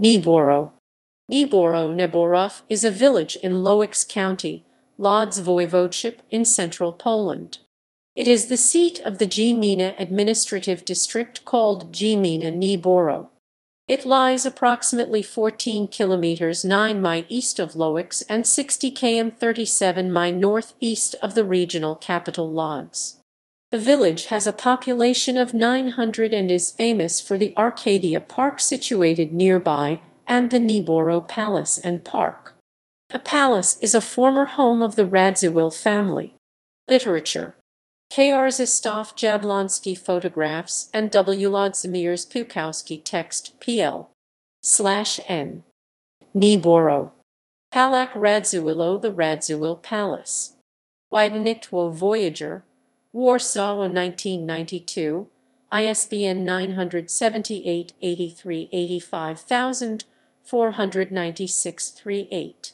Nieborów. Nieborów Nieborów is a village in Łowicz County, Lodz Voivodeship in central Poland. It is the seat of the Gmina administrative district called Gmina Nieborów. It lies approximately 14 kilometers 9 mi east of Łowicz and 60 km 37 mi northeast of the regional capital Lodz. The village has a population of 900 and is famous for the Arkadia Park situated nearby and the Nieborów Palace and Park. The palace is a former home of the Radziwill family. Literature Krzysztof Jabłoński photographs and W. Lodzimirs Pukowski text PL slash N. Nieborów. Pałac Radziwiłłów The Radziwill Palace. Wydawnictwo Voyager. Warsaw 1992. ISBN 978 83 85 496 38.